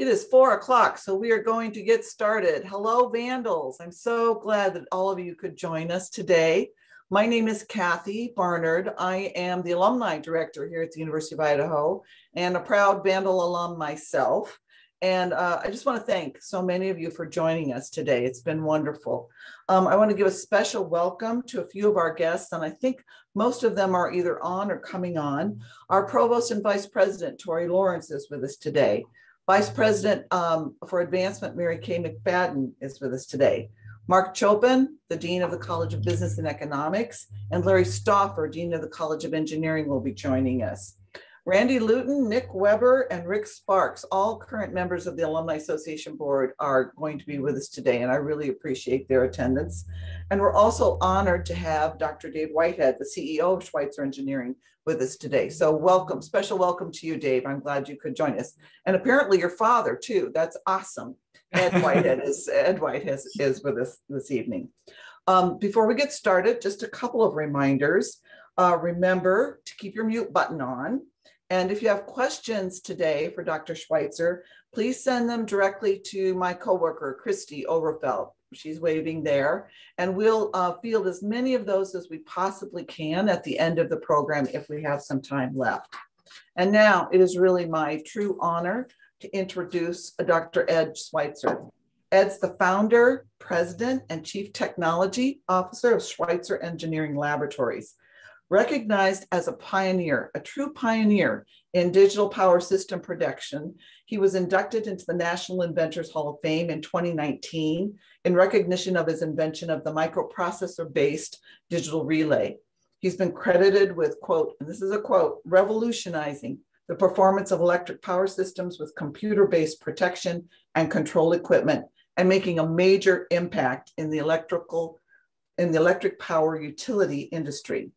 It is four o'clock, so we are going to get started. Hello, Vandals. I'm so glad that all of you could join us today. My name is Kathy Barnard. I am the Alumni Director here at the University of Idaho and a proud Vandal alum myself. And uh, I just want to thank so many of you for joining us today. It's been wonderful. Um, I want to give a special welcome to a few of our guests, and I think most of them are either on or coming on. Our Provost and Vice President, Torrey Lawrence, is with us today. Vice President um, for Advancement, Mary Kay McFadden, is with us today. Marc Chopin, the Dean of the College of Business and Economics, and Larry Stauffer, Dean of the College of Engineering, will be joining us. Randy Luton, Nick Weber, and Rick Sparks, all current members of the Alumni Association Board, are going to be with us today, and I really appreciate their attendance. And we're also honored to have Dr. Dave Whitehead, the CEO of Schweitzer Engineering, with us today. So welcome, special welcome to you, Dave. I'm glad you could join us. And apparently your father too. That's awesome. Ed Whitehead is Ed Whitehead is, is with us this evening. Um, before we get started, just a couple of reminders. Uh, remember to keep your mute button on. And if you have questions today for Dr. Schweitzer, please send them directly to my coworker, Christy Overfeld. She's waving there. And we'll uh, field as many of those as we possibly can at the end of the program if we have some time left. And now it is really my true honor to introduce Dr. Ed Schweitzer. Ed's the founder, president, and chief technology officer of Schweitzer Engineering Laboratories. Recognized as a pioneer, a true pioneer in digital power system protection, he was inducted into the National Inventors Hall of Fame in 2019 in recognition of his invention of the microprocessor-based digital relay. He's been credited with, quote, and this is a quote, revolutionizing the performance of electric power systems with computer-based protection and control equipment and making a major impact in the electrical in the electric power utility industry.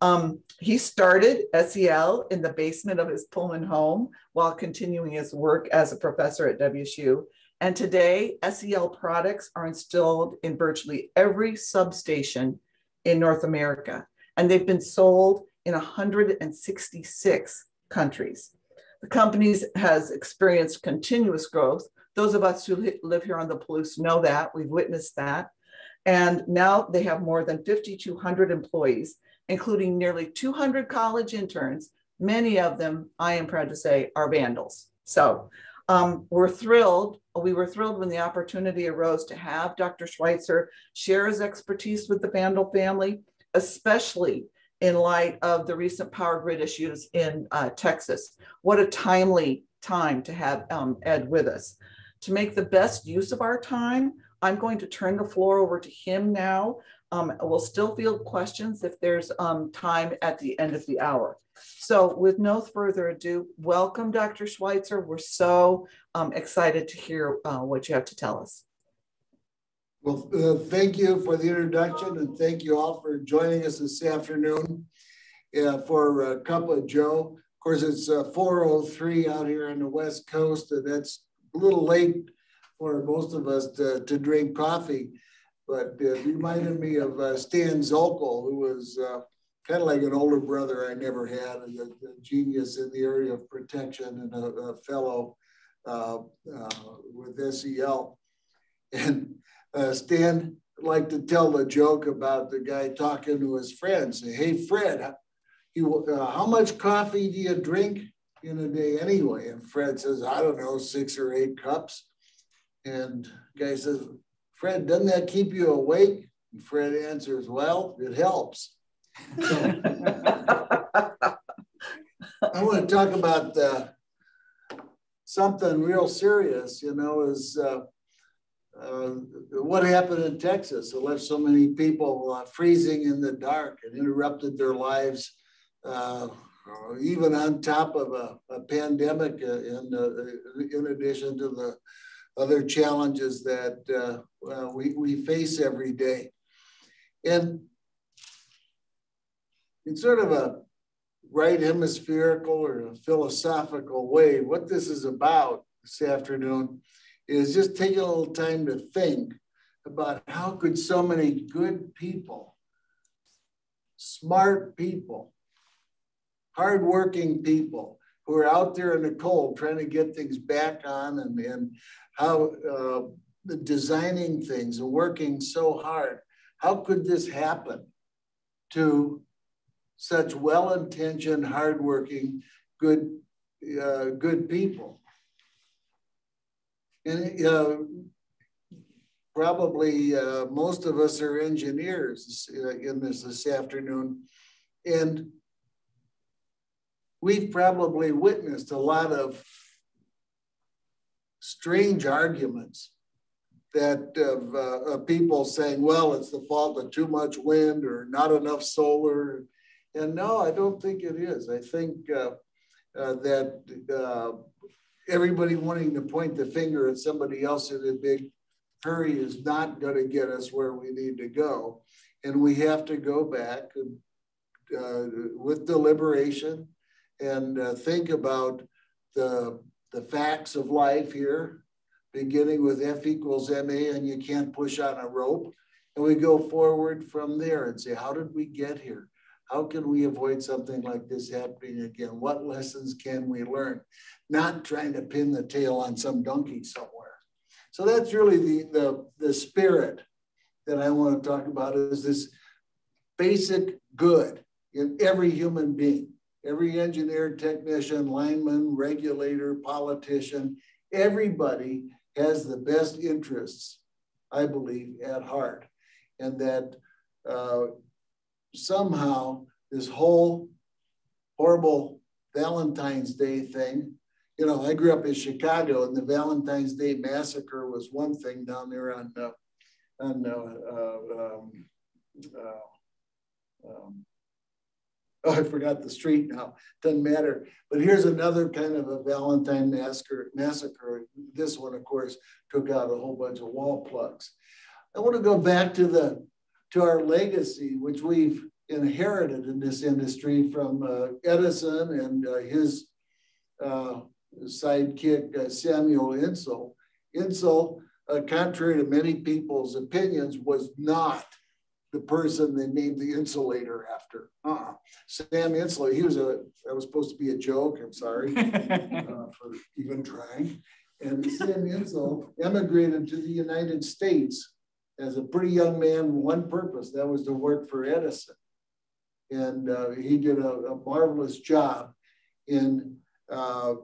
Um, he started SEL in the basement of his Pullman home while continuing his work as a professor at WSU. And today, SEL products are installed in virtually every substation in North America. And they've been sold in 166 countries. The company has experienced continuous growth. Those of us who live here on the Palouse know that. We've witnessed that. And now they have more than 5,200 employees including nearly 200 college interns. Many of them, I am proud to say, are vandals. So um, we're thrilled. We were thrilled when the opportunity arose to have Dr. Schweitzer share his expertise with the Vandal family, especially in light of the recent power grid issues in uh, Texas. What a timely time to have um, Ed with us. To make the best use of our time, I'm going to turn the floor over to him now um, we'll still field questions if there's um, time at the end of the hour. So with no further ado, welcome Dr. Schweitzer. We're so um, excited to hear uh, what you have to tell us. Well, uh, thank you for the introduction and thank you all for joining us this afternoon uh, for a cup of Joe. Of course, it's uh, 4.03 out here on the West Coast and that's a little late for most of us to, to drink coffee but it reminded me of uh, Stan Zocholl, who was uh, kind of like an older brother I never had, a, a genius in the area of protection and a, a fellow uh, uh with SEL. And uh, Stan liked to tell the joke about the guy talking to his friend, say, hey, Fred, you, uh, how much coffee do you drink in a day anyway? And Fred says, I don't know, six or eight cups. And guy says, Fred, doesn't that keep you awake? And Fred answers, Well, it helps. I want to talk about uh, something real serious, you know, is uh, uh, what happened in Texas. It left so many people uh, freezing in the dark and interrupted their lives, uh, even on top of a, a pandemic, uh, in, in addition to the other challenges that uh, uh, we, we face every day. And in sort of a right hemispherical or philosophical way, what this is about this afternoon is just taking a little time to think about how could so many good people, smart people, hardworking people, who are out there in the cold trying to get things back on and, and how uh, designing things and working so hard. How could this happen to such well-intentioned, hardworking, good, uh, good people? And uh, probably uh, most of us are engineers uh, in this this afternoon, and we've probably witnessed a lot of strange arguments that of, uh, of, people saying, well, it's the fault of too much wind or not enough solar. And no, I don't think it is. I think uh, uh, that uh, everybody wanting to point the finger at somebody else in a big hurry is not going to get us where we need to go. And we have to go back and, uh, with deliberation and uh, think about the, the facts of life here, beginning with F equals MA, and you can't push on a rope. And we go forward from there and say, how did we get here? How can we avoid something like this happening again? What lessons can we learn? Not trying to pin the tail on some donkey somewhere. So that's really the, the, the spirit that I want to talk about is this basic good in every human being, every engineer, technician, lineman, regulator, politician, everybody has the best interests, I believe, at heart. And that uh, somehow this whole horrible Valentine's Day thing, you know, I grew up in Chicago, and the Valentine's Day massacre was one thing down there on uh, on uh, uh um, uh, um, oh, I forgot the street now. Doesn't matter. But here's another kind of a Valentine massacre. Massacre. This one, of course, took out a whole bunch of wall plugs. I want to go back to the to our legacy, which we've inherited in this industry from uh, Edison and uh, his uh, sidekick uh, Samuel Insull. Insull, uh, contrary to many people's opinions, was not the person they named the insulator after. Uh-uh. Sam Insull, he was a, that was supposed to be a joke, I'm sorry uh, for even trying. And Sam Insull emigrated to the United States as a pretty young man with one purpose, that was to work for Edison and uh, he did a, a, marvelous job in uh,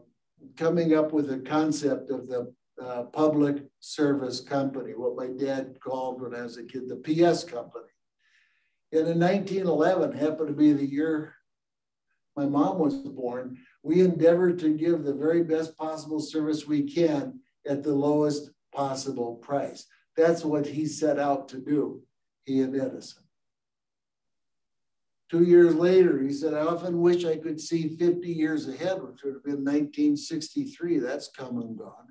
coming up with a concept of the uh, public service company, what my dad called when I was a kid the PS company. And in 1911, happened to be the year my mom was born, we endeavored to give the very best possible service we can at the lowest possible price. That's what he set out to do, he and Edison. Two years later, he said, I often wish I could see 50 years ahead, which would have been 1963. That's come and gone.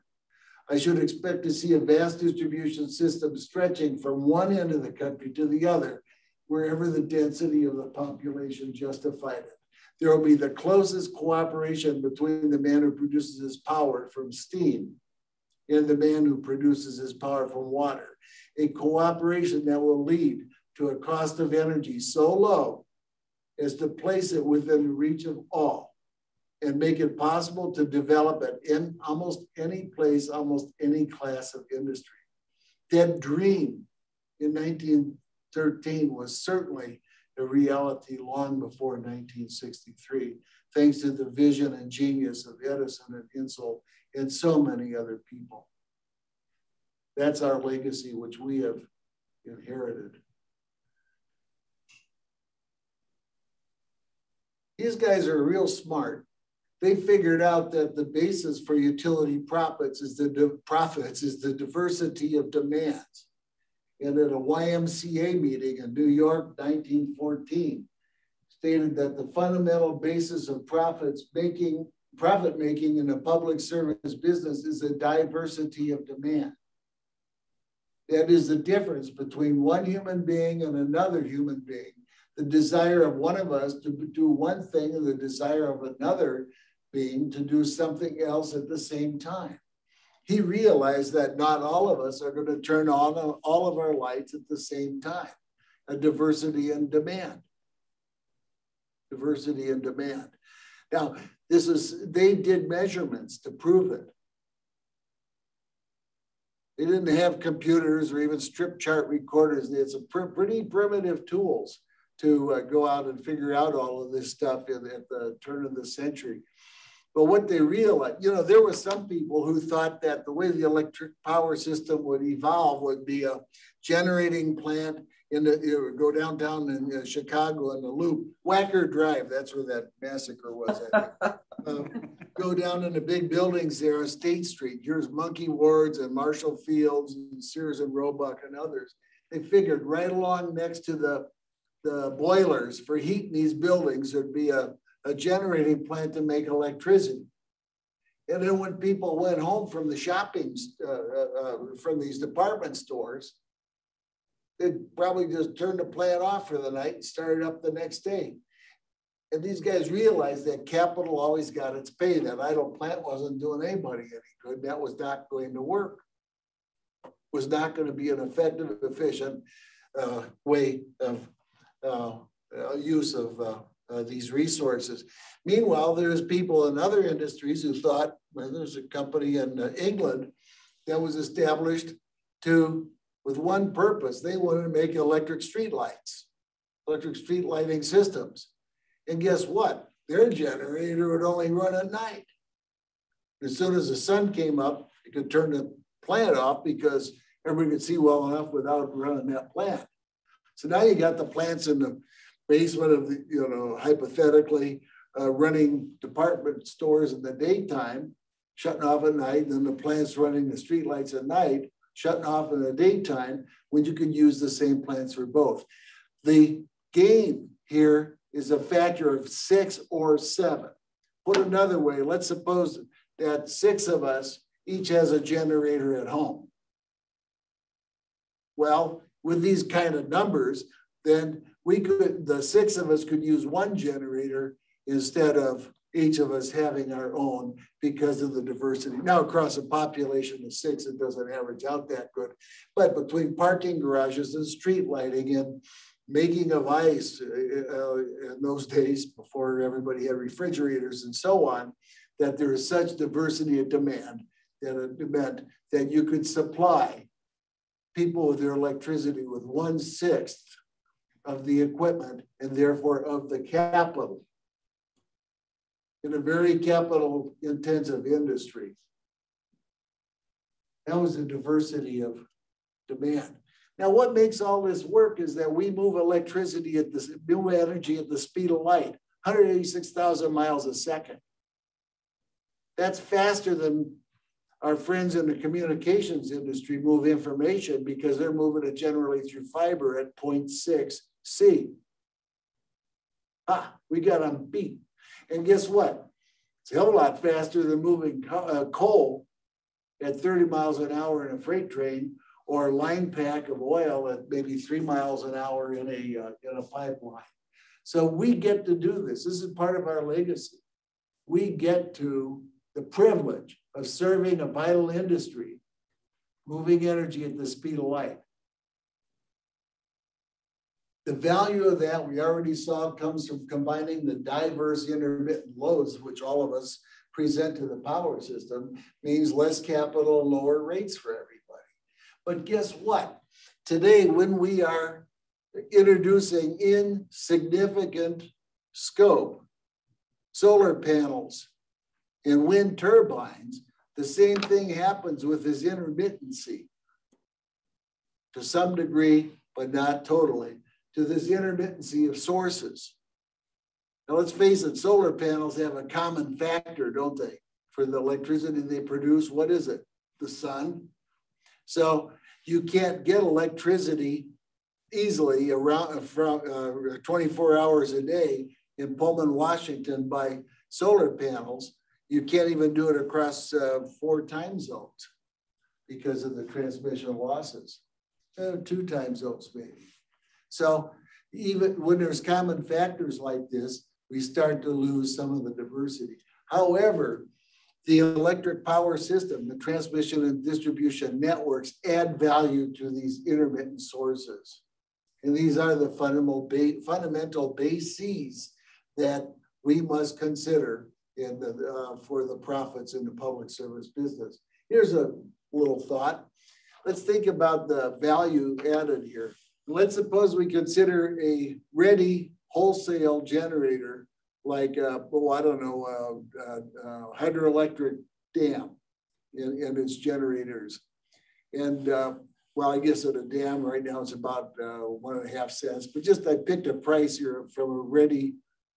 I should expect to see a vast distribution system stretching from one end of the country to the other, wherever the density of the population justified it. There will be the closest cooperation between the man who produces his power from steam and the man who produces his power from water. A cooperation that will lead to a cost of energy so low as to place it within the reach of all and make it possible to develop it in almost any place, almost any class of industry. That dream in 1913 was certainly a reality long before 1963, thanks to the vision and genius of Edison and Insull and so many other people. That's our legacy, which we have inherited. These guys are real smart. They figured out that the basis for utility profits is the profits is the diversity of demands. And at a YMCA meeting in New York, 1914, stated that the fundamental basis of profits making profit making in a public service business is a diversity of demand. That is the difference between one human being and another human being the desire of one of us to do one thing and the desire of another being to do something else at the same time. He realized that not all of us are going to turn on all of our lights at the same time, a diversity in demand. Diversity in demand. Now, this is, they did measurements to prove it. They didn't have computers or even strip chart recorders. It's a pr pretty primitive tools to uh, go out and figure out all of this stuff in, at the turn of the century. But what they realized, you know, there were some people who thought that the way the electric power system would evolve would be a generating plant in the, it would go downtown in uh, Chicago in the loop, Wacker Drive, that's where that massacre was. um, go down in the big buildings there on State Street. Here's Monkey Wards and Marshall Fields and Sears and Roebuck and others. They figured right along next to the, the boilers for heating these buildings, there'd be a, a generating plant to make electricity. And then when people went home from the shopping, uh, uh, uh, from these department stores, they'd probably just turn the plant off for the night and start it up the next day. And these guys realized that capital always got its pay. That idle plant wasn't doing anybody any good. That was not going to work. Was not going to be an effective, efficient uh, way of uh, uh, use of uh, these resources. Meanwhile, there's people in other industries who thought, well, there's a company in uh, England that was established to, with one purpose, they wanted to make electric street lights, electric street lighting systems. And guess what? Their generator would only run at night. As soon as the sun came up, it could turn the plant off because everybody could see well enough without running that plant. So now you got the plants in the basement of the, you know, hypothetically uh, running department stores in the daytime, shutting off at night, and then the plants running the streetlights at night, shutting off in the daytime, when you could use the same plants for both. The gain here is a factor of six or seven. Put another way, let's suppose that six of us each has a generator at home. Well, with these kind of numbers, then we could, the six of us could use one generator instead of each of us having our own because of the diversity. Now, across a population of six, it doesn't average out that good. But between parking garages and street lighting and making of ice uh, uh in those days before everybody had refrigerators and so on, that there is such diversity of demand that it meant that you could supply people with their electricity with one sixth of the equipment and therefore of the capital in a very capital intensive industry. That was the diversity of demand. Now, what makes all this work is that we move electricity at the new energy at the speed of light, 186,000 miles a second. That's faster than our friends in the communications industry move information because they're moving it generally through fiber at 0.6 C. Ah, we got them beat. And guess what? It's a hell of a lot faster than moving uh, coal at 30 miles an hour in a freight train or a line pack of oil at maybe three miles an hour in a, uh, in a pipeline. So we get to do this. This is part of our legacy. We get to the privilege of serving a vital industry, moving energy at the speed of light. The value of that we already saw comes from combining the diverse intermittent loads, which all of us present to the power system, means less capital, lower rates for everybody. But guess what? Today, when we are introducing in significant scope solar panels and wind turbines, the same thing happens with this intermittency to some degree, but not totally to this intermittency of sources. Now let's face it, solar panels have a common factor, don't they? For the electricity they produce, what is it? The sun. So you can't get electricity easily around from uh, 24 hours a day in Pullman, Washington by solar panels. You can't even do it across uh, four time zones because of the transmission losses. Uh, two time zones maybe. So even when there's common factors like this, we start to lose some of the diversity. However, the electric power system, the transmission and distribution networks add value to these intermittent sources. And these are the fundamental, ba fundamental bases that we must consider in the, uh, for the profits in the public service business. Here's a little thought. Let's think about the value added here. Let's suppose we consider a ready wholesale generator like, uh, oh, I don't know, uh, uh, uh hydroelectric dam and, and its generators. And uh, well, I guess at a dam right now it's about uh, one and a half cents, but just I picked a price here from a ready,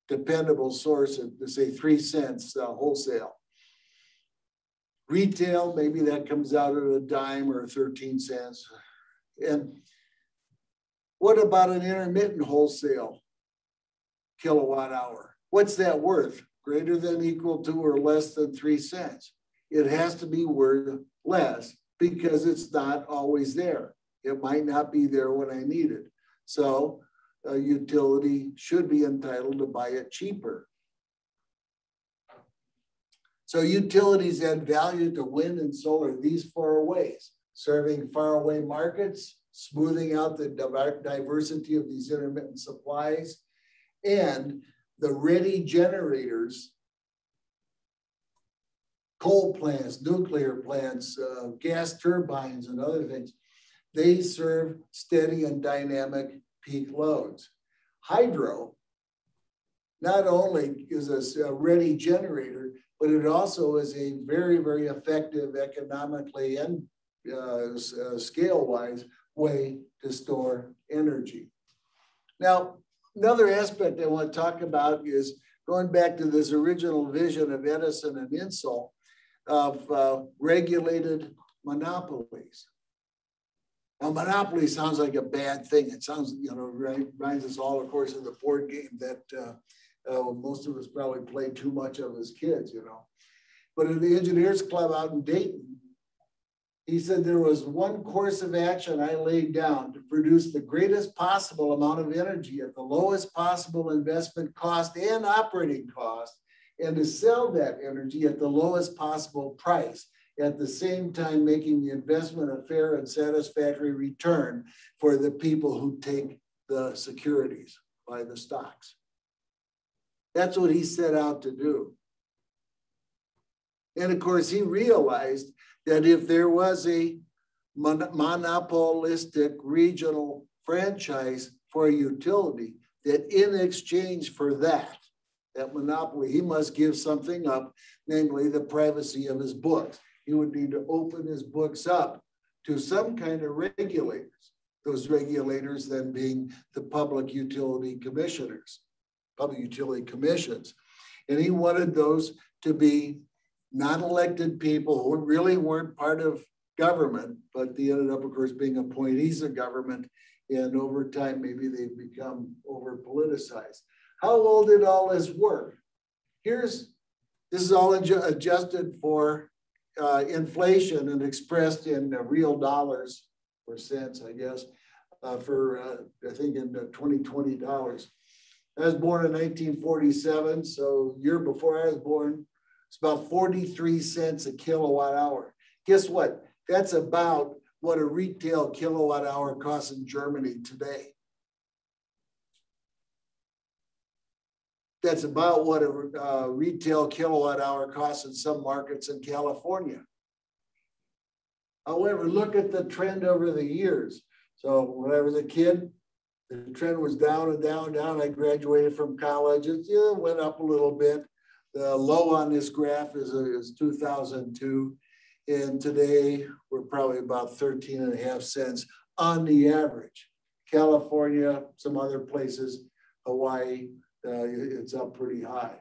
dependable source of say three cents wholesale. Retail, maybe that comes out at a dime or 13 cents. And what about an intermittent wholesale kilowatt hour? What's that worth? Greater than, equal to, or less than three cents? It has to be worth less because it's not always there. It might not be there when I need it. So a utility should be entitled to buy it cheaper. So utilities add value to wind and solar these four ways, serving faraway markets, smoothing out the diversity of these intermittent supplies, and the ready generators coal plants, nuclear plants, uh, gas turbines, and other things, they serve steady and dynamic peak loads. Hydro not only is a ready generator, but it also is a very, very effective economically and uh, uh, scale-wise way to store energy. Now, another aspect I want to talk about is going back to this original vision of Edison and Insull of uh, regulated monopolies. Now, monopoly sounds like a bad thing. It sounds, you know, reminds us all, of course, of the board game that uh, uh, most of us probably played too much of as kids, you know. But in the Engineers Club out in Dayton, he said there was one course of action I laid down to produce the greatest possible amount of energy at the lowest possible investment cost and operating cost and to sell that energy at the lowest possible price, at the same time making the investment a fair and satisfactory return for the people who take the securities, buy the stocks. That's what he set out to do. And of course, he realized that if there was a mon monopolistic regional franchise for a utility, that in exchange for that, that monopoly, he must give something up, namely the privacy of his books. He would need to open his books up to some kind of regulators, those regulators then being the public utility commissioners, public utility commissions. And he wanted those to be non-elected people who really weren't part of government, but they ended up, of course, being appointees of government. And over time, maybe they've become over politicized. How well did all this work? Here's, this is all adju adjusted for uh, inflation and expressed in uh, real dollars or cents, I guess, uh, for, uh, I think in 2020 dollars. I was born in 1947, so year before I was born, it's about 43 cents a kilowatt hour. Guess what? That's about what a retail kilowatt hour costs in Germany today. That's about what a uh, retail kilowatt hour costs in some markets in California. However, look at the trend over the years. So when I was a kid, the trend was down and down and down. I graduated from college. It went up a little bit. The low on this graph is, is 2002. And today we're probably about 13 and a half cents on the average. California, some other places, Hawaii, uh, it's up pretty high.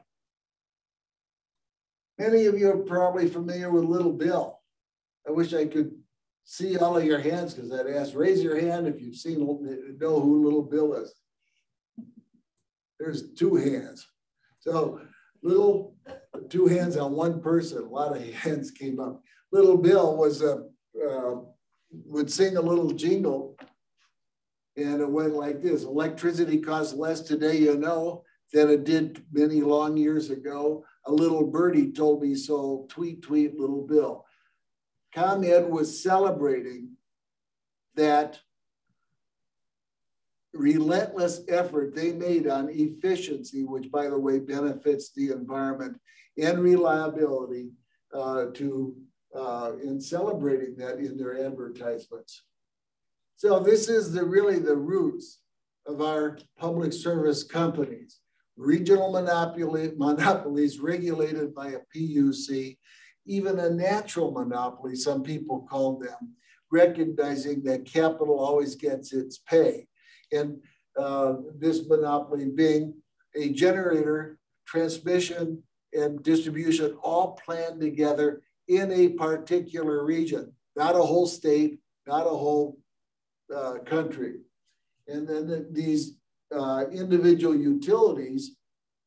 Many of you are probably familiar with Little Bill. I wish I could see all of your hands because I'd ask, raise your hand if you've seen, know who Little Bill is. There's two hands. So little, two hands on one person, a lot of hands came up. Little Bill was a, uh, would sing a little jingle and it went like this, electricity costs less today, you know, than it did many long years ago. A little birdie told me so, tweet, tweet, little Bill. ComEd was celebrating that relentless effort they made on efficiency, which by the way benefits the environment, and reliability uh, to uh, in celebrating that in their advertisements. So this is the really the roots of our public service companies. Regional monopoly, monopolies regulated by a PUC, even a natural monopoly, some people call them, recognizing that capital always gets its pay. And uh, this monopoly being a generator, transmission, and distribution all planned together in a particular region, not a whole state, not a whole uh, country. And then the, these uh, individual utilities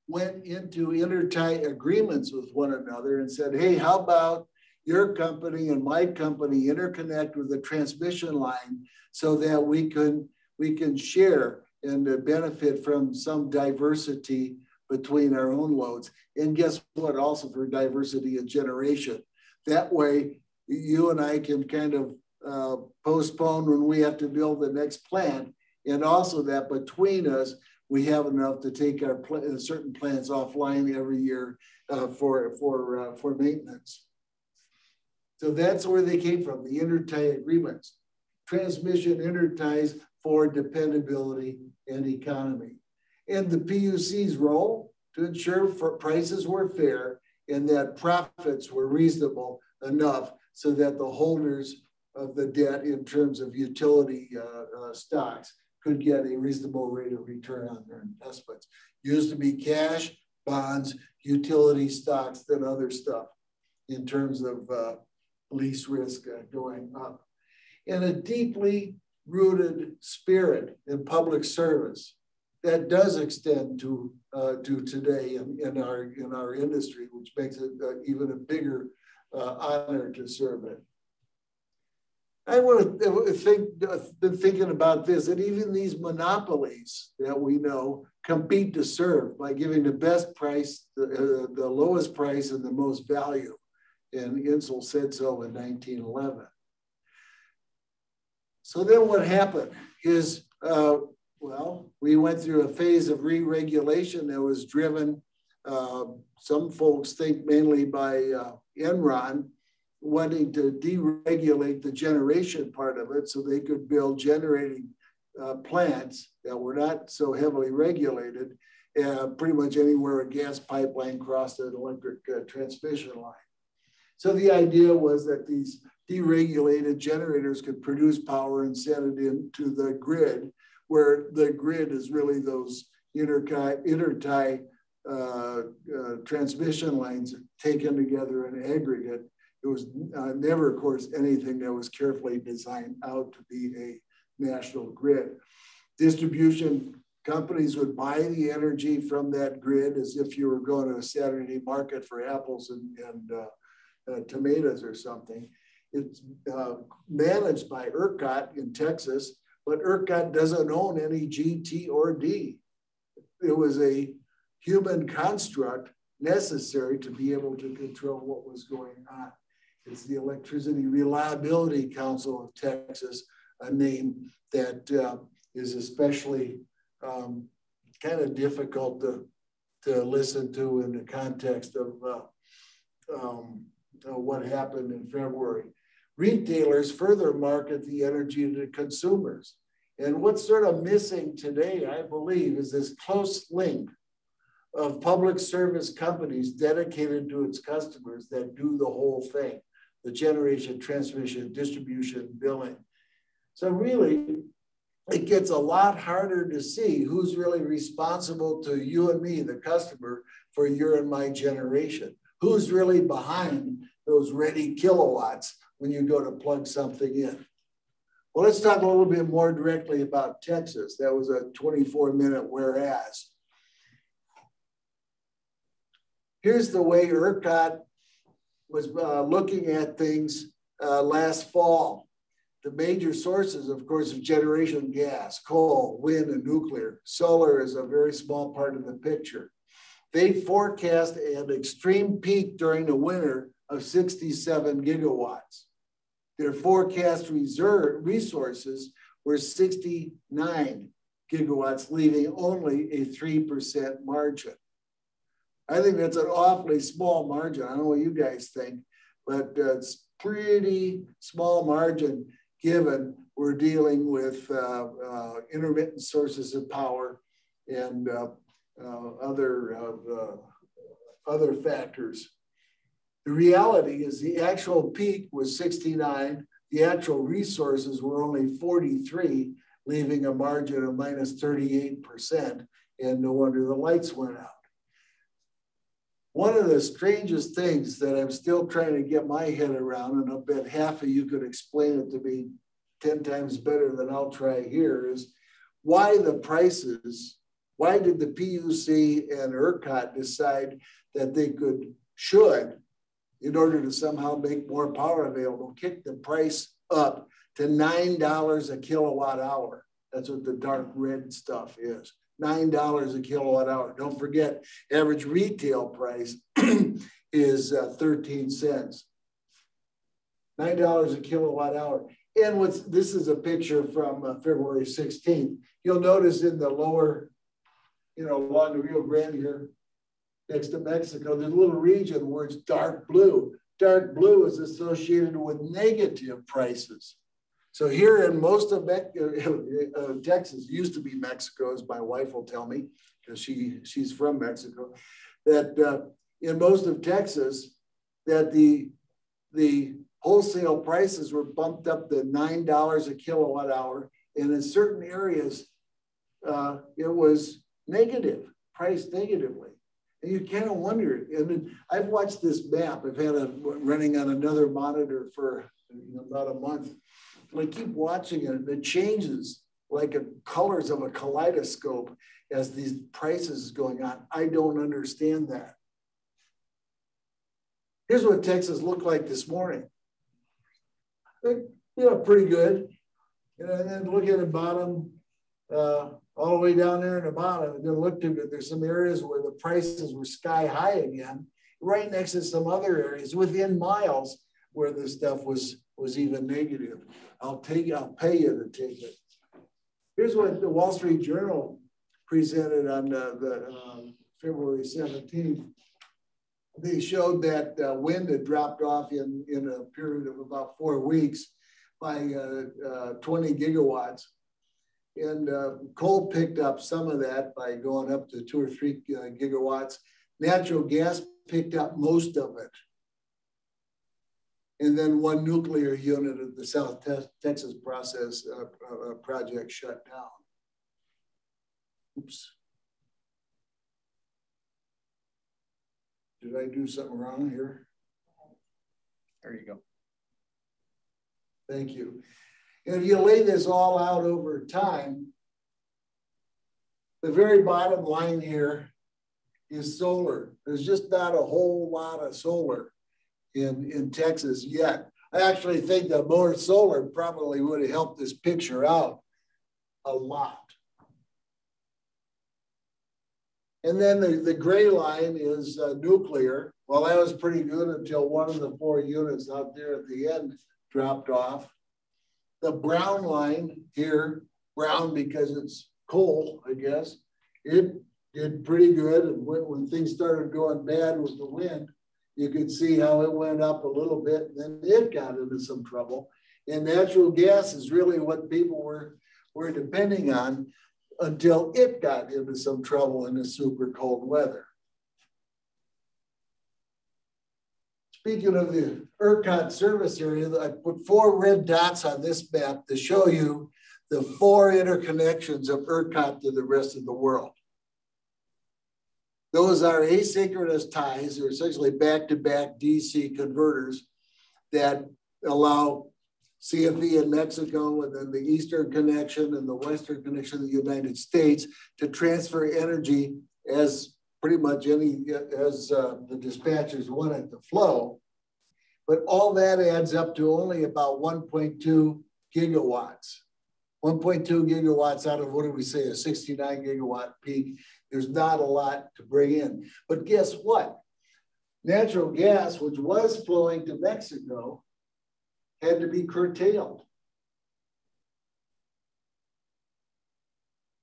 went into intertie agreements with one another and said, hey, how about your company and my company interconnect with the transmission line so that we can we can share and benefit from some diversity between our own loads. And guess what? Also for diversity of generation. That way, you and I can kind of uh, postpone when we have to build the next plant. And also that between us, we have enough to take our pl uh, certain plants offline every year uh, for, for, uh, for maintenance. So that's where they came from, the intertie agreements. Transmission interties for dependability and economy. And the PUC's role to ensure for prices were fair and that profits were reasonable enough so that the holders of the debt in terms of utility uh, uh, stocks could get a reasonable rate of return on their investments. Used to be cash, bonds, utility stocks, than other stuff in terms of uh, lease risk uh, going up. And a deeply rooted spirit in public service that does extend to uh, to today in, in our in our industry, which makes it uh, even a bigger uh, honor to serve it. I want to think, been thinking about this, that even these monopolies that we know compete to serve by giving the best price, the, uh, the lowest price, and the most value. And Insull said so in 1911. So then what happened is, uh, well, we went through a phase of re-regulation that was driven, uh, some folks think mainly by uh, Enron, wanting to deregulate the generation part of it so they could build generating uh, plants that were not so heavily regulated, uh, pretty much anywhere a gas pipeline crossed an electric uh, transmission line. So the idea was that these deregulated generators could produce power and send it into the grid, where the grid is really those intertie, uh, uh, transmission lines taken together in aggregate it was uh, never, of course, anything that was carefully designed out to be a national grid. Distribution companies would buy the energy from that grid as if you were going to a Saturday market for apples and, and uh, uh, tomatoes or something. It's uh, managed by ERCOT in Texas, but ERCOT doesn't own any GT or D. It was a human construct necessary to be able to control what was going on. It's the Electricity Reliability Council of Texas, a name that uh, is especially um, kind of difficult to, to listen to in the context of uh, um, uh, what happened in February. Retailers further market the energy to consumers. And what's sort of missing today, I believe, is this close link of public service companies dedicated to its customers that do the whole thing the generation, transmission, distribution, billing. So really, it gets a lot harder to see who's really responsible to you and me, the customer, for your and my generation. Who's really behind those ready kilowatts when you go to plug something in. Well, let's talk a little bit more directly about Texas. That was a 24 minute whereas. Here's the way ERCOT was uh, looking at things uh, last fall. The major sources, of course, of generation gas, coal, wind, and nuclear. Solar is a very small part of the picture. They forecast an extreme peak during the winter of 67 gigawatts. Their forecast reserve resources were 69 gigawatts, leaving only a 3% margin. I think that's an awfully small margin. I don't know what you guys think, but uh, it's pretty small margin given we're dealing with uh, uh, intermittent sources of power and uh, uh, other, uh, other factors. The reality is the actual peak was 69. The actual resources were only 43, leaving a margin of minus 38%. And no wonder the lights went out. One of the strangest things that I'm still trying to get my head around, and I bet half of you could explain it to me 10 times better than I'll try here, is why the prices, why did the PUC and ERCOT decide that they could, should, in order to somehow make more power available, kick the price up to $9 a kilowatt hour. That's what the dark red stuff is. $9 a kilowatt hour. Don't forget, average retail price is uh, 13 cents. $9 a kilowatt hour. And what's this is a picture from uh, February 16th. You'll notice in the lower, you know, along the Rio Grande here, next to Mexico, there's a little region where it's dark blue. Dark blue is associated with negative prices. So here in most of uh, uh, Texas, used to be Mexico, as my wife will tell me, because she she's from Mexico, that uh, in most of Texas, that the the wholesale prices were bumped up to nine dollars a kilowatt hour, and in certain areas, uh, it was negative, priced negatively. And you kind of wonder. And I've watched this map. I've had it running on another monitor for about a month And I keep watching it and it changes like a colors of a kaleidoscope as these prices going on. I don't understand that. Here's what Texas looked like this morning. You know, pretty good. And then look at the bottom, uh, all the way down there in the bottom. And didn't look too good. There's some areas where the prices were sky high again, right next to some other areas within miles where the stuff was was even negative. I'll take, I'll pay you to take it. Here's what the Wall Street Journal presented on uh, the um, February 17th. They showed that uh, wind had dropped off in, in a period of about four weeks by uh, uh 20 gigawatts. And uh, coal picked up some of that by going up to two or three uh, gigawatts. Natural gas picked up most of it and then one nuclear unit of the South Te Texas process uh, uh, project shut down. Oops. Did I do something wrong here? There you go. Thank you. And if you lay this all out over time, the very bottom line here is solar. There's just not a whole lot of solar in, in Texas yet. I actually think that more solar probably would have helped this picture out a lot. And then the, the gray line is uh, nuclear. Well, that was pretty good until one of the four units out there at the end dropped off. The brown line here, brown because it's coal, I guess, it did pretty good. And when, when things started going bad with the wind, you could see how it went up a little bit, and then it got into some trouble. And natural gas is really what people were, were depending on until it got into some trouble in the super cold weather. Speaking of the ERCOT service area, I put four red dots on this map to show you the four interconnections of ERCOT to the rest of the world. Those are asynchronous ties, they're essentially back-to-back DC converters that allow CFE in Mexico and then the Eastern connection and the Western connection of the United States to transfer energy as pretty much any, as uh, the dispatchers wanted to flow. But all that adds up to only about 1.2 gigawatts. 1.2 gigawatts out of what do we say, a 69 gigawatt peak there's not a lot to bring in. But guess what? Natural gas, which was flowing to Mexico, had to be curtailed.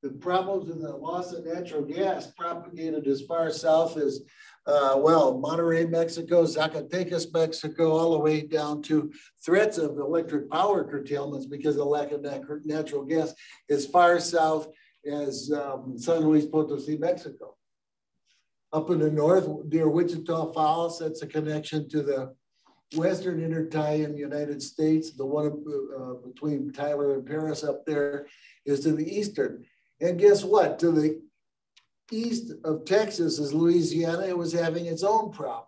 The problems with the loss of natural gas propagated as far south as, uh, well, Monterrey, Mexico, Zacatecas, Mexico, all the way down to threats of electric power curtailments because of lack of natural gas as far south as um, San Luis Potosi, Mexico. Up in the north, near Wichita Falls, that's a connection to the Western intertie in the United States. The one uh, between Tyler and Paris up there is to the eastern. And guess what? To the east of Texas is Louisiana. It was having its own problems.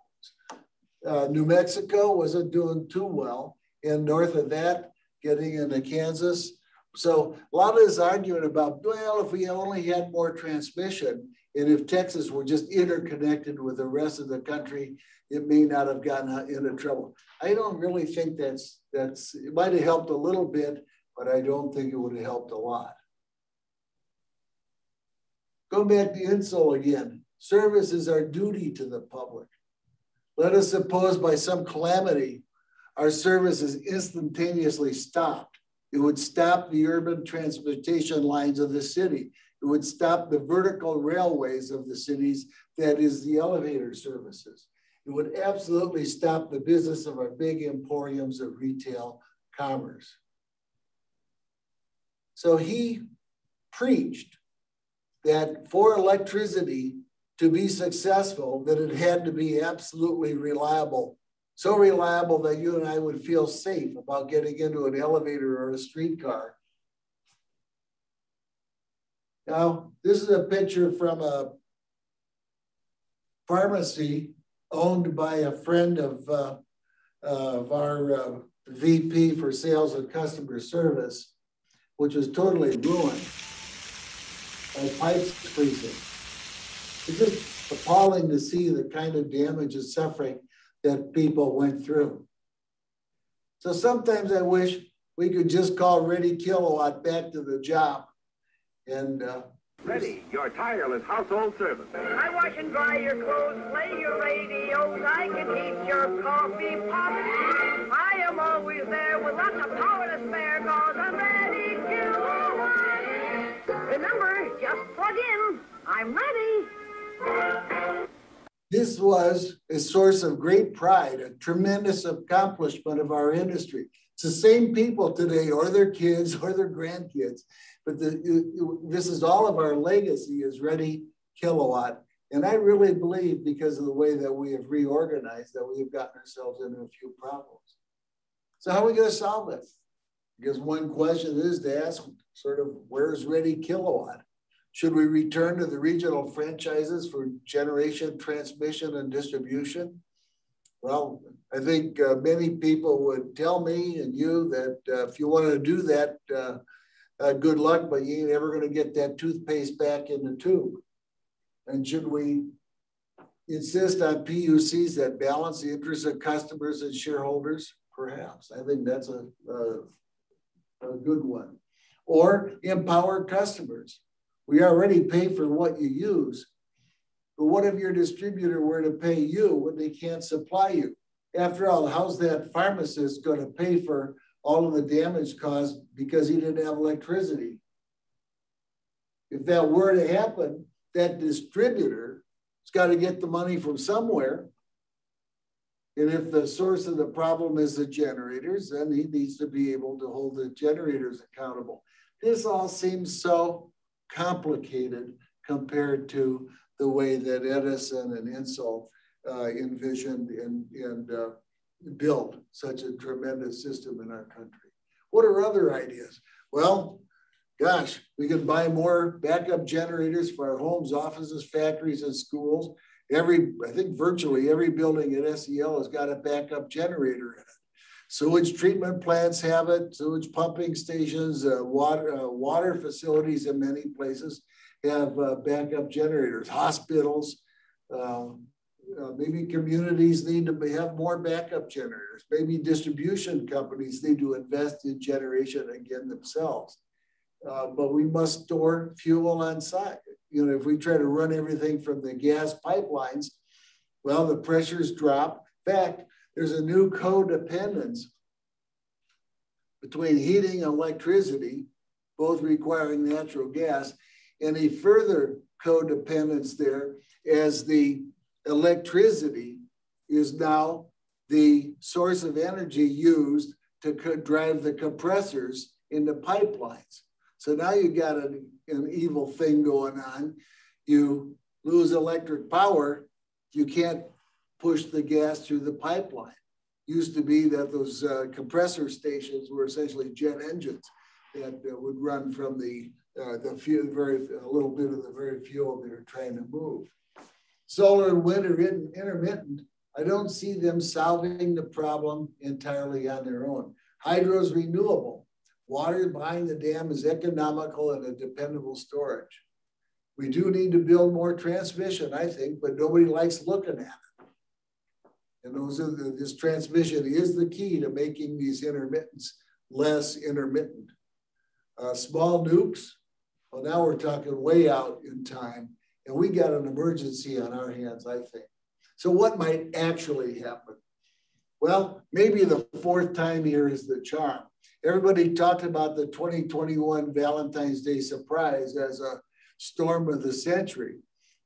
Uh, New Mexico wasn't doing too well. And north of that, getting into Kansas. So a lot of this argument about, well, if we only had more transmission, and if Texas were just interconnected with the rest of the country, it may not have gotten into trouble. I don't really think that's, that's it might have helped a little bit, but I don't think it would have helped a lot. Go back to Insull again. Service is our duty to the public. Let us suppose by some calamity, our service is instantaneously stopped. It would stop the urban transportation lines of the city. It would stop the vertical railways of the cities, that is the elevator services. It would absolutely stop the business of our big emporiums of retail commerce. So he preached that for electricity to be successful, that it had to be absolutely reliable. So reliable that you and I would feel safe about getting into an elevator or a streetcar. Now, this is a picture from a pharmacy owned by a friend of, uh, of our uh, VP for sales and customer service, which was totally ruined by pipes freezing. It's just appalling to see the kind of damage and suffering that people went through. So sometimes I wish we could just call Ready Kilowatt back to the job and uh, Ready, your tireless household service. I wash and dry your clothes, play your radios, I can heat your coffee pot. I am always there with lots of power to spare, cause I'm ready plug in. I'm ready. This was a source of great pride, a tremendous accomplishment of our industry. It's the same people today, or their kids, or their grandkids, but the, this is all of our legacy is ready kilowatt. And I really believe because of the way that we have reorganized that we've gotten ourselves into a few problems. So how are we going to solve this? Because one question is to ask sort of where's ready kilowatt? Should we return to the regional franchises for generation, transmission, and distribution? Well, I think uh, many people would tell me and you that uh, if you want to do that, uh, uh, good luck, but you ain't ever going to get that toothpaste back in the tube. And should we insist on PUCs that balance the interests of customers and shareholders? Perhaps. I think that's a, a, a good one. Or empower customers. We already pay for what you use, but what if your distributor were to pay you when they can't supply you? After all, how's that pharmacist going to pay for all of the damage caused because he didn't have electricity. If that were to happen, that distributor has got to get the money from somewhere. And if the source of the problem is the generators, then he needs to be able to hold the generators accountable. This all seems so complicated compared to the way that Edison and Insull uh, envisioned and, and uh, built such a tremendous system in our country. What are other ideas? Well, gosh, we can buy more backup generators for our homes, offices, factories, and schools. Every, I think virtually every building at SEL has got a backup generator in it. Sewage treatment plants have it, sewage pumping stations, uh, water, uh, water facilities in many places have uh, backup generators, hospitals, um, uh, maybe communities need to have more backup generators. Maybe distribution companies need to invest in generation again themselves. Uh, but we must store fuel on site. You know, if we try to run everything from the gas pipelines, well, the pressures drop. In fact, there's a new codependence between heating and electricity, both requiring natural gas. and a further codependence there as the electricity is now the source of energy used to drive the compressors into pipelines. So now you've got an, an evil thing going on. You lose electric power, you can't push the gas through the pipeline. Used to be that those uh, compressor stations were essentially jet engines that uh, would run from the uh, the few, very a little bit of the very fuel they were trying to move. Solar and wind are in, intermittent. I don't see them solving the problem entirely on their own. Hydro is renewable. Water behind the dam is economical and a dependable storage. We do need to build more transmission, I think, but nobody likes looking at it. And those are the, this transmission is the key to making these intermittents less intermittent. Uh, small nukes, well, now we're talking way out in time, and we got an emergency on our hands, I think. So, what might actually happen? Well, maybe the fourth time here is the charm. Everybody talked about the 2021 Valentine's Day surprise as a storm of the century,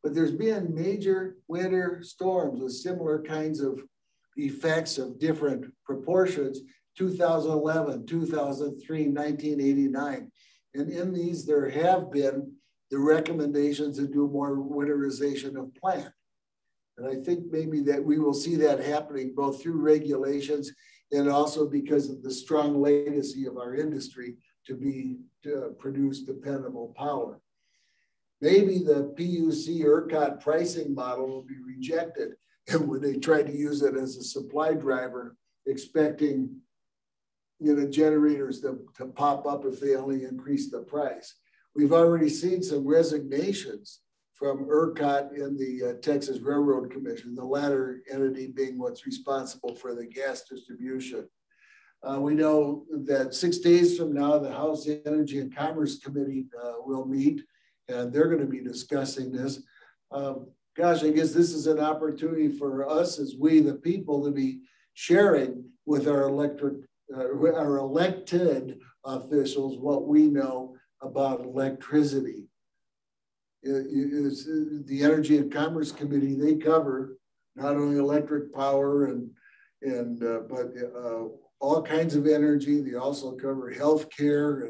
but there's been major winter storms with similar kinds of effects of different proportions 2011, 2003, 1989. And in these, there have been the recommendations to do more winterization of plant. And I think maybe that we will see that happening both through regulations and also because of the strong legacy of our industry to be to produce dependable power. Maybe the PUC ERCOT pricing model will be rejected and when they try to use it as a supply driver, expecting you know, generators to, to pop up if they only increase the price. We've already seen some resignations from ERCOT and the uh, Texas Railroad Commission, the latter entity being what's responsible for the gas distribution. Uh, we know that six days from now, the House Energy and Commerce Committee uh, will meet, and they're going to be discussing this. Um, gosh, I guess this is an opportunity for us as we, the people, to be sharing with our electric uh, our elected officials what we know about electricity. It, the Energy and Commerce Committee, they cover not only electric power and, and uh, but uh, all kinds of energy. They also cover healthcare.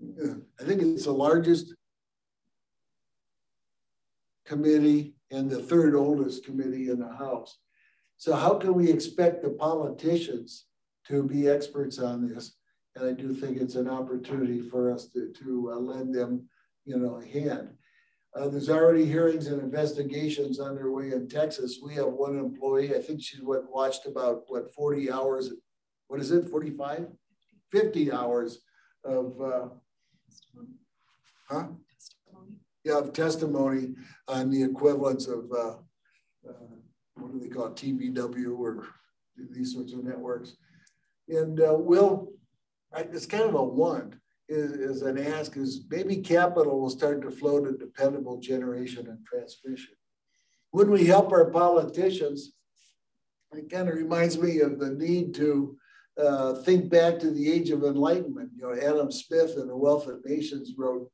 And uh, I think it's the largest committee and the third oldest committee in the House. So how can we expect the politicians to be experts on this. And I do think it's an opportunity for us to, to uh, lend them, you know, a hand. Uh, there's already hearings and investigations underway in Texas. We have one employee, I think she's what watched about what 40 hours, what is it, 45? 50 hours of, uh, huh? Yeah, of testimony on the equivalence of, uh, uh, what do they call it, TBW or these sorts of networks. And uh, will, it's kind of a want is, is an ask is maybe capital will start to flow to dependable generation and transmission. When we help our politicians, it kind of reminds me of the need to uh, think back to the age of enlightenment. You know, Adam Smith in The Wealth of Nations wrote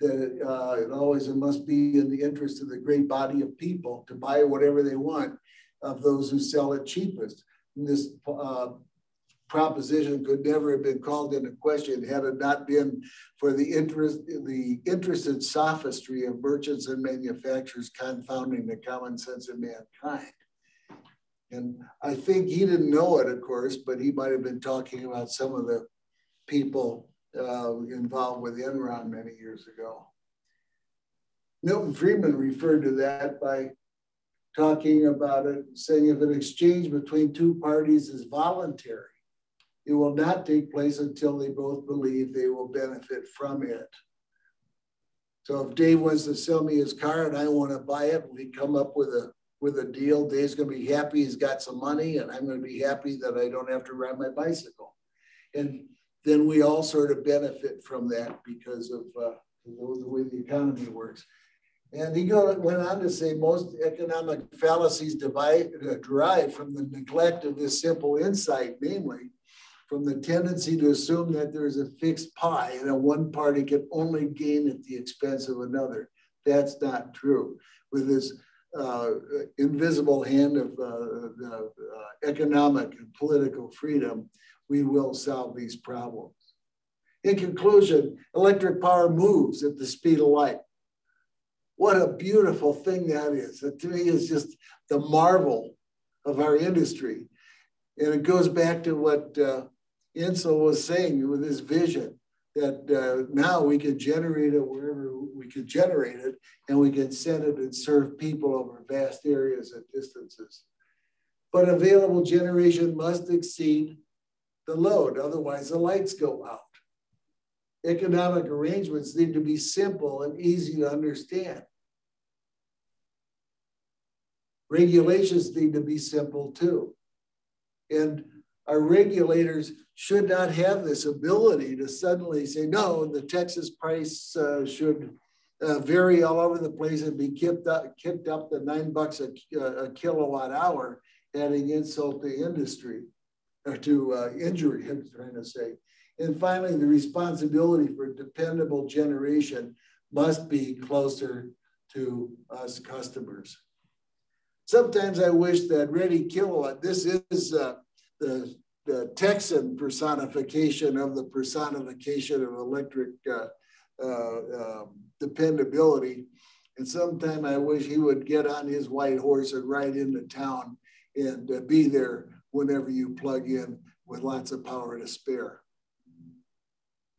that uh, it always it must be in the interest of the great body of people to buy whatever they want of those who sell it cheapest. And this uh, proposition could never have been called into question had it not been for the interest the interested sophistry of merchants and manufacturers confounding the common sense of mankind. And I think he didn't know it, of course, but he might have been talking about some of the people uh, involved with Enron many years ago. Milton Friedman referred to that by talking about it, saying if an exchange between two parties is voluntary, it will not take place until they both believe they will benefit from it. So if Dave wants to sell me his car and I want to buy it, we come up with a with a deal. Dave's going to be happy he's got some money, and I'm going to be happy that I don't have to ride my bicycle. And then we all sort of benefit from that because of uh, the way the economy works. And he went on to say most economic fallacies divide, uh, derive from the neglect of this simple insight, namely from the tendency to assume that there's a fixed pie and that one party can only gain at the expense of another. That's not true. With this uh, invisible hand of uh, uh, economic and political freedom, we will solve these problems. In conclusion, electric power moves at the speed of light. What a beautiful thing that is. To me is just the marvel of our industry. And it goes back to what uh, Insull was saying with his vision that uh, now we can generate it wherever we can generate it and we can send it and serve people over vast areas and distances. But available generation must exceed the load, otherwise the lights go out. Economic arrangements need to be simple and easy to understand. Regulations need to be simple too. And our regulators should not have this ability to suddenly say, no, the Texas price uh, should uh, vary all over the place and be kicked up, kicked up to nine bucks a, a kilowatt hour, adding insult to industry or to uh, injury, I'm trying to say. And finally, the responsibility for dependable generation must be closer to us customers. Sometimes I wish that Ready Kilowatt, this is uh, the, the Texan personification of the personification of electric uh, uh, um, dependability. And sometime I wish he would get on his white horse and ride into town and uh, be there whenever you plug in with lots of power to spare.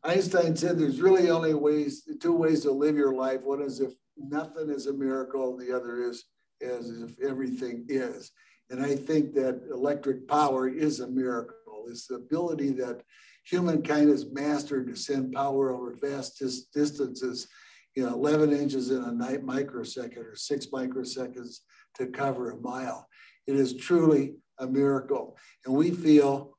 Einstein said there's really only ways, two ways to live your life. One is if nothing is a miracle, the other is as if everything is. And I think that electric power is a miracle. It's the ability that humankind has mastered to send power over vast dis distances, you know, 11 inches in a night microsecond or six microseconds to cover a mile. It is truly a miracle. And we feel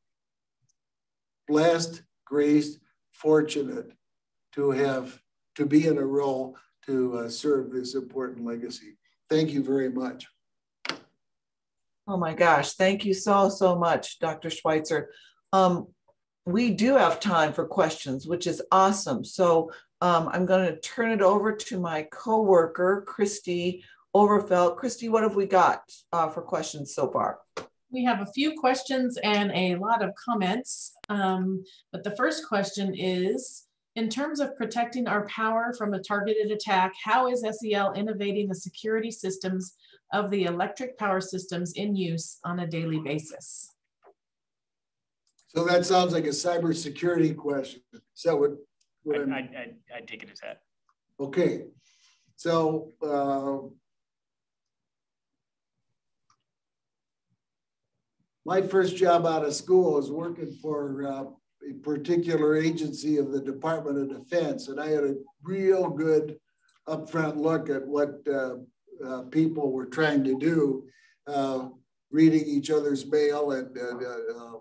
blessed, graced, fortunate to have, to be in a role to uh, serve this important legacy. Thank you very much. Oh my gosh, thank you so, so much, Dr. Schweitzer. Um, we do have time for questions, which is awesome. So um, I'm going to turn it over to my coworker, Christy Overfelt. Christy, what have we got uh, for questions so far? We have a few questions and a lot of comments. Um, but the first question is, in terms of protecting our power from a targeted attack, how is SEL innovating the security systems of the electric power systems in use on a daily basis? So that sounds like a cybersecurity question. Is that what? what I, I, I, I take it as that. Okay. So uh, my first job out of school was working for uh, a particular agency of the Department of Defense, and I had a real good upfront look at what uh, uh, people were trying to do, uh, reading each other's mail and uh,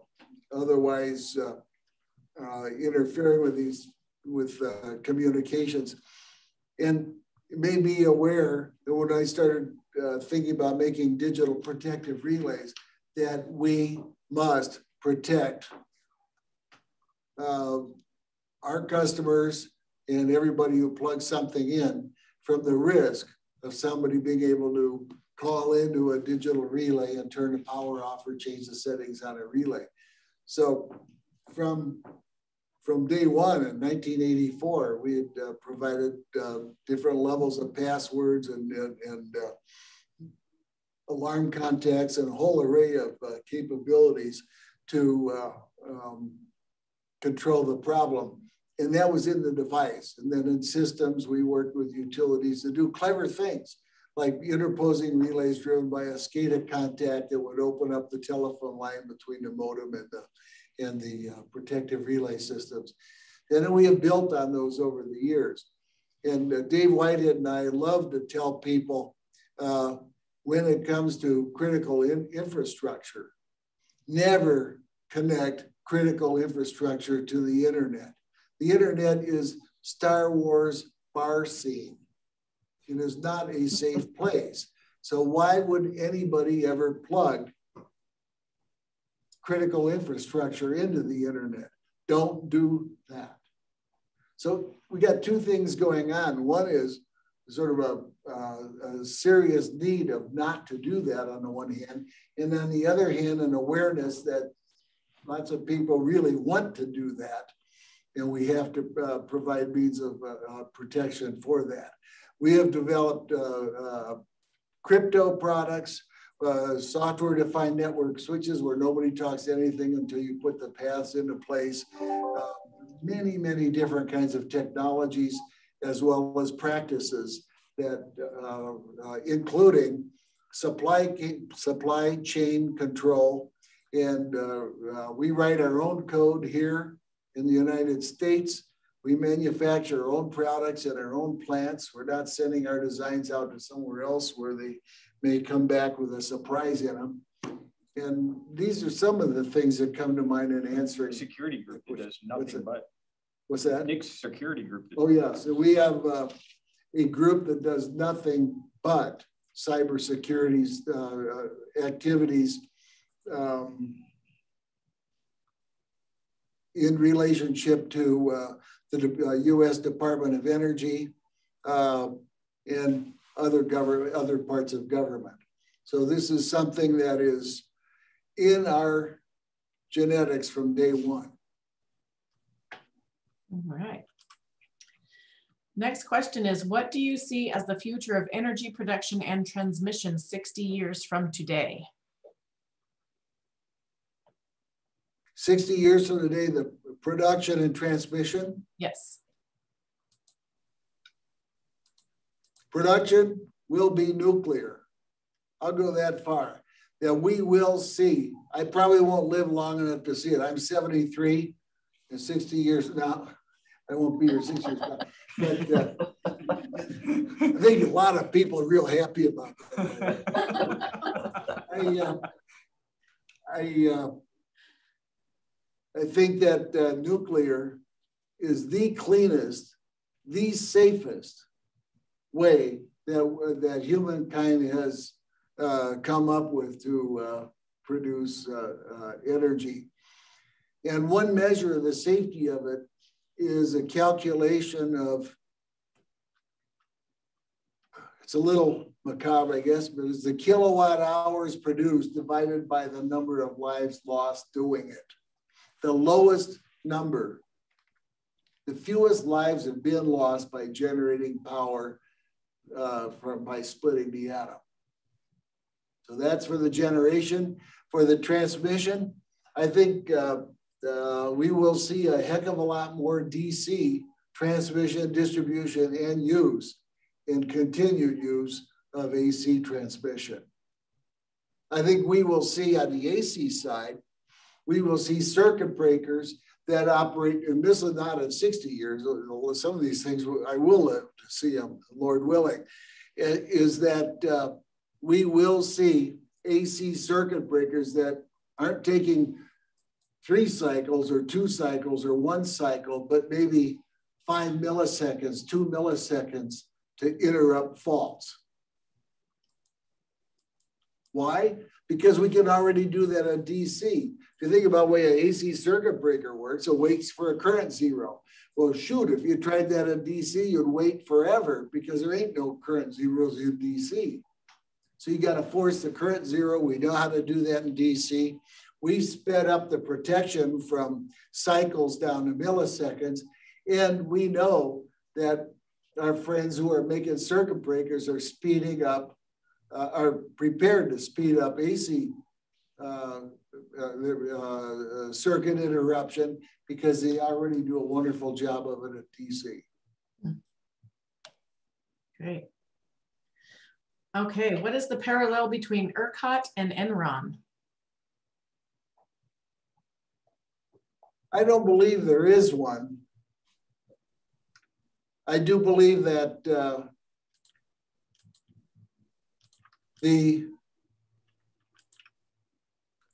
otherwise uh, interfering with these with communications, and it made me aware that when I started thinking about making digital protective relays, that we must protect uh, our customers and everybody who plugs something in from the risk of somebody being able to call into a digital relay and turn the power off or change the settings on a relay. So from, from day one in 1984, we had uh, provided uh, different levels of passwords and, and, and uh, alarm contacts and a whole array of uh, capabilities to uh, um, control the problem. And that was in the device. And then in systems, we worked with utilities to do clever things like interposing relays driven by a SCADA contact that would open up the telephone line between the modem and the, and the uh, protective relay systems. And then we have built on those over the years. And uh, Dave Whitehead and I love to tell people uh, when it comes to critical in infrastructure, never connect critical infrastructure to the internet. The internet is Star Wars bar scene. It is not a safe place. So why would anybody ever plug critical infrastructure into the internet. Don't do that. So we got two things going on. One is sort of a, uh, a, serious need of not to do that on the one hand, and on the other hand, an awareness that lots of people really want to do that, and we have to uh, provide means of uh, uh protection for that. We have developed uh, uh, crypto products, software-defined network switches where nobody talks anything until you put the paths into place. Many, many different kinds of technologies as well as practices that, uh, uh, including supply, supply chain control. And uh, uh, we write our own code here in the United States. We manufacture our own products at our own plants. We're not sending our designs out to somewhere else where they may come back with a surprise in them. And these are some of the things that come to mind in answering. Security group that does nothing but. What's that? Nick's security group. Oh yeah, so we have uh, a group that does nothing but cybersecurity uh, uh, activities um, in relationship to uh, the U.S. Uh, Department of Energy uh, and other government, other parts of government. So this is something that is in our genetics from day one. All right. Next question is, what do you see as the future of energy production and transmission 60 years from today? 60 years from today, the production and transmission? Yes. Production will be nuclear. I'll go that far. That we will see. I probably won't live long enough to see it. I'm 73 and 60 years now. I won't be here six years. But uh, I think a lot of people are real happy about that. I, uh, I, uh, I think that uh, nuclear is the cleanest, the safest way that, that humankind has uh, come up with to uh, produce energy. And one measure of the safety of it is a calculation of, it's a little macabre, I guess, but it's the kilowatt hours produced divided by the number of lives lost doing it. The lowest number, the fewest lives have been lost by generating power uh, from by splitting the atom. So that's for the generation. For the transmission, I think uh, uh, we will see a heck of a lot more DC transmission, distribution, and use and continued use of AC transmission. I think we will see on the AC side, we will see circuit breakers that operate, and this is not in 60 years, some of these things I will live to see them, Lord willing, is that uh, we will see AC circuit breakers that aren't taking three cycles or two cycles or one cycle, but maybe five milliseconds, two milliseconds to interrupt faults. Why? Because we can already do that on DC. If you think about way an AC circuit breaker works, it waits for a current zero. Well, shoot, if you tried that in DC, you'd wait forever because there ain't no current zeros in DC. So you got to force the current zero. We know how to do that in DC we sped up the protection from cycles down to milliseconds. And we know that our friends who are making circuit breakers are speeding up, uh, are prepared to speed up AC uh, uh, uh, circuit interruption because they already do a wonderful job of it at DC. Great. Okay, what is the parallel between ERCOT and Enron? I don't believe there is one. I do believe that uh, the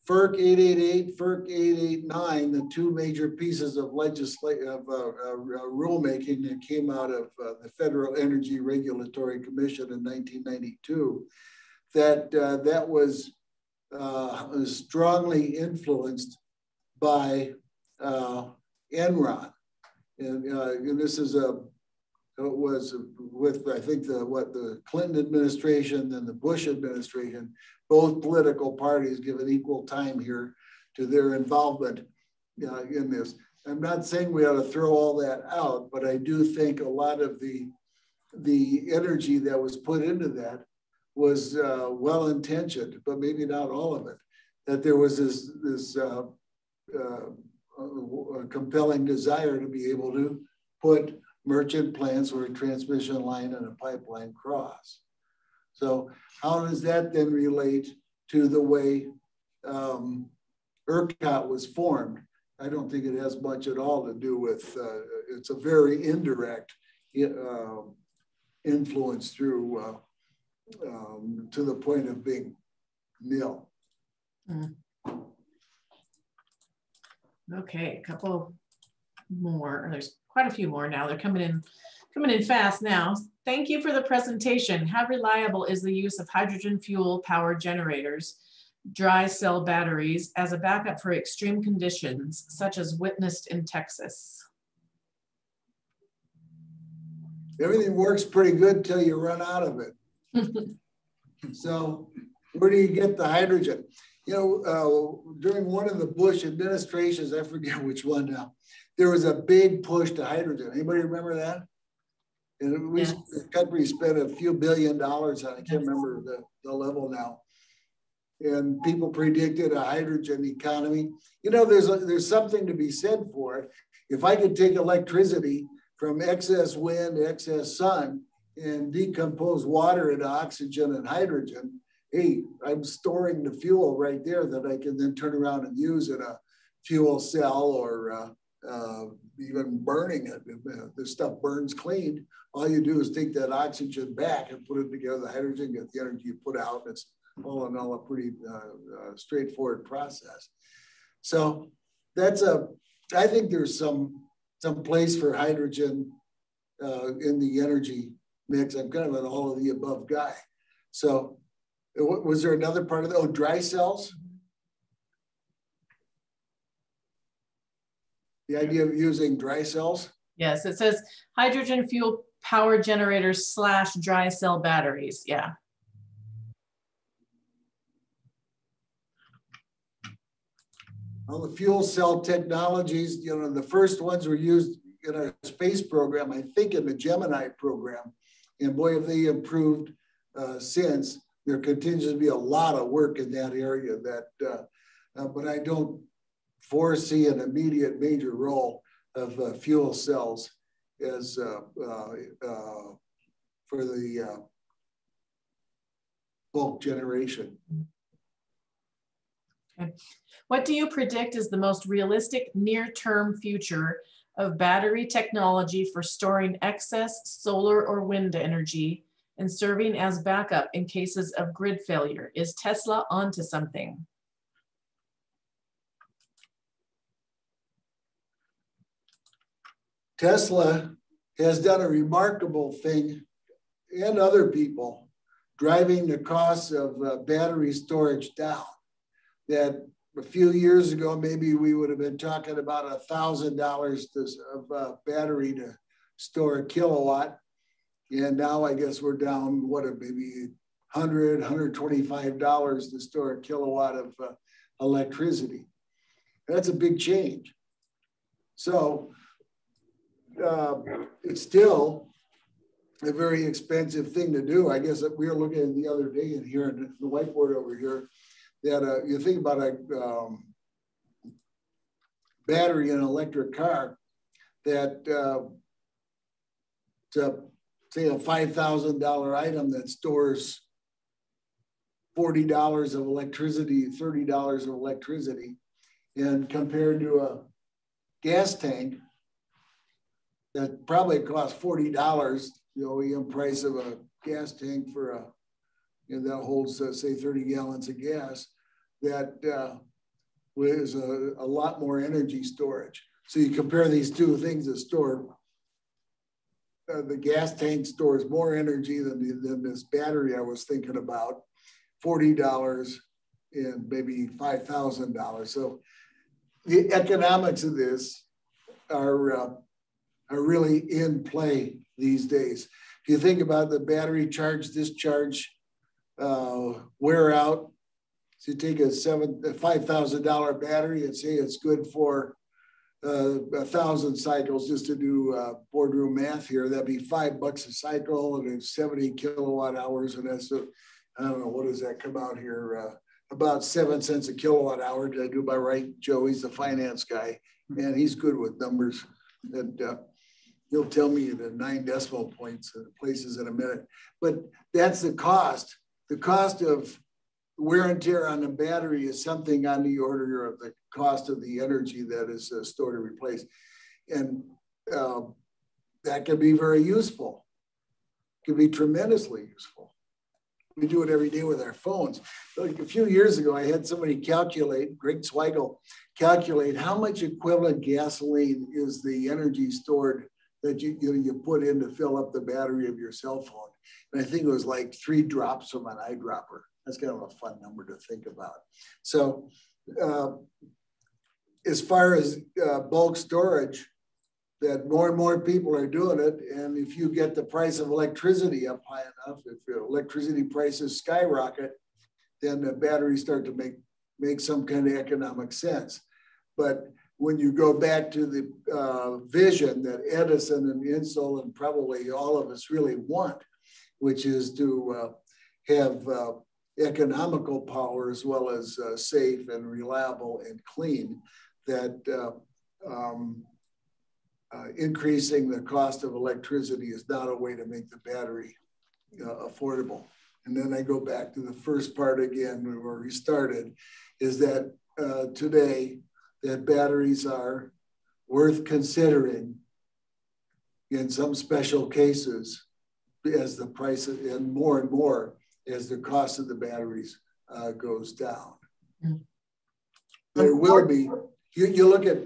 FERC 888, FERC 889, the two major pieces of legislative of, uh, uh, rulemaking that came out of uh, the Federal Energy Regulatory Commission in 1992, that uh, that was uh, strongly influenced by uh, Enron. And, uh, and this is a it was with I think the what the Clinton administration and the Bush administration, both political parties given equal time here to their involvement uh, in this. I'm not saying we ought to throw all that out, but I do think a lot of the the energy that was put into that was uh, well intentioned, but maybe not all of it. That there was this this uh, uh, compelling desire to be able to put merchant plants where a transmission line and a pipeline cross. So how does that then relate to the way um, ERCOT was formed? I don't think it has much at all to do with, uh, it's a very indirect uh, influence through uh, um, to the point of being nil. Mm. Okay, a couple more. There's quite a few more now. They're coming in, coming in fast now. Thank you for the presentation. How reliable is the use of hydrogen fuel power generators, dry cell batteries as a backup for extreme conditions, such as witnessed in Texas? Everything works pretty good till you run out of it. so where do you get the hydrogen? You know, uh, during one of the Bush administrations, I forget which one now, there was a big push to hydrogen. Anybody remember that? And we, yes. the country spent a few billion dollars on, I can't remember the, the level now. And people predicted a hydrogen economy. You know, there's a, there's something to be said for it. If I could take electricity from excess wind, excess sun, and decompose water into oxygen and hydrogen, hey, I'm storing the fuel right there that I can then turn around and use in a fuel cell or uh, uh, even burning it. This stuff burns clean. All you do is take that oxygen back and put it together, the hydrogen, get the energy you put out. It's all in all a pretty uh, uh, straightforward process. So that's a, I think there's some, some place for hydrogen uh, in the energy mix. I'm kind of an all of the above guy. So was there another part of the, oh, dry cells? the idea of using dry cells? Yes, it says hydrogen fuel power generators slash dry cell batteries. Yeah. Well, the fuel cell technologies, you know, the first ones were used in our space program, I think in the Gemini program. And boy, have they improved uh, since. There continues to be a lot of work in that area that, uh, uh, but I don't foresee an immediate major role of uh, fuel cells as uh, for the bulk generation. Okay. What do you predict is the most realistic near-term future of battery technology for storing excess solar or wind energy and serving as backup in cases of grid failure? Is Tesla onto something? Tesla has done a remarkable thing and other people driving the cost of uh, battery storage down. That a few years ago, maybe we would have been talking about a thousand dollars of uh, battery to store a kilowatt. And now I guess we're down, what, maybe 100, 125 dollars to store a kilowatt of uh, electricity. That's a big change. So uh, it's still a very expensive thing to do. I guess we were looking the other day in here in the whiteboard over here that uh, you think about a um, battery in an electric car that uh, to say a $5,000 item that stores $40 of electricity, $30 of electricity, and compared to a gas tank that probably costs forty dollars, the OEM price of a gas tank for a, know, that holds uh, say thirty gallons of gas, that uh, is a, a lot more energy storage. So you compare these two things that store. Uh, the gas tank stores more energy than, the, than this battery I was thinking about, forty dollars, and maybe five thousand dollars. So the economics of this are uh, are really in play these days. If you think about the battery charge discharge uh, wear out, so you take a seven a five thousand dollar battery and say it's good for uh, a thousand cycles just to do uh, boardroom math here. That'd be five bucks a cycle and it's 70 kilowatt hours. And that's, I don't know, what does that come out here? Uh, about seven cents a kilowatt hour. Did I do by right? Joe, he's the finance guy and he's good with numbers. And uh, he'll tell me the nine decimal points places in a minute. But that's the cost. The cost of wear and tear on the battery is something on the order of the cost of the energy that is uh, stored and replaced. And uh, that can be very useful, can be tremendously useful. We do it every day with our phones. Like a few years ago, I had somebody calculate, Greg Zweigle, calculate how much equivalent gasoline is the energy stored that you, you, you put in to fill up the battery of your cell phone. And I think it was like three drops from an eyedropper. That's kind of a fun number to think about. So uh, as far as uh, bulk storage, that more and more people are doing it. And if you get the price of electricity up high enough, if electricity prices skyrocket, then the batteries start to make, make some kind of economic sense. But when you go back to the uh, vision that Edison and Insull and probably all of us really want, which is to uh, have uh, economical power as well as uh, safe and reliable and clean, that uh, um, uh, increasing the cost of electricity is not a way to make the battery uh, affordable. And then I go back to the first part again where we started, is that uh, today that batteries are worth considering in some special cases as the price and more and more as the cost of the batteries uh, goes down. Mm. There will be, you, you look at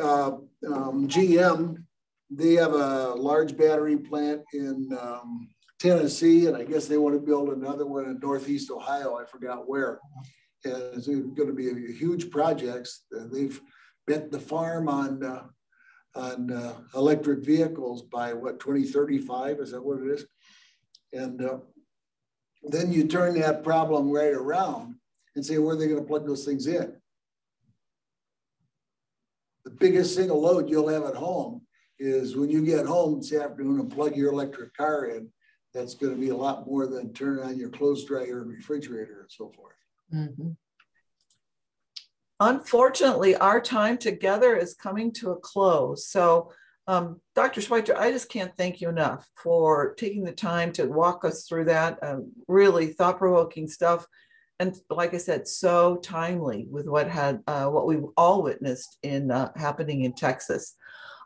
uh, um, GM, they have a large battery plant in um, Tennessee, and I guess they want to build another one in Northeast Ohio. I forgot where. And it's going to be a, a huge projects. They've bet the farm on uh, on uh, electric vehicles by what 2035 is that what it is? And uh, then you turn that problem right around and say, where are they going to plug those things in? The biggest single load you'll have at home is when you get home this afternoon and plug your electric car in, that's going to be a lot more than turning on your clothes dryer and refrigerator and so forth. Mm-hmm. Unfortunately, our time together is coming to a close. So um, Dr. Schweitzer, I just can't thank you enough for taking the time to walk us through that. Uh, really thought provoking stuff. And like I said, so timely with what had uh, what we've all witnessed in uh, happening in Texas.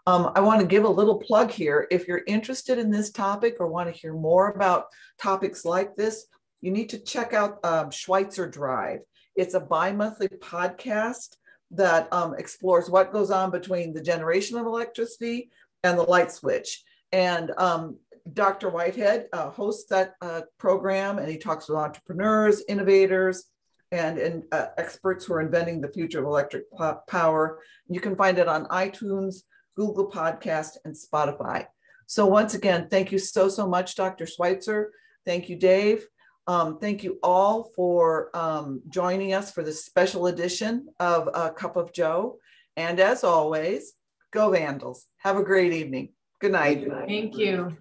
Um, I want to give a little plug here. If you're interested in this topic or want to hear more about topics like this, you need to check out um, Schweitzer Drive. It's a bi-monthly podcast that um, explores what goes on between the generation of electricity and the light switch. And um, Dr. Whitehead uh, hosts that uh, program and he talks with entrepreneurs, innovators, and, and uh, experts who are inventing the future of electric power. You can find it on iTunes, Google Podcast, and Spotify. So once again, thank you so, so much, Dr. Schweitzer. Thank you, Dave. Um, thank you all for um, joining us for this special edition of A Cup of Joe. And as always, go Vandals. Have a great evening. Good night. Thank you.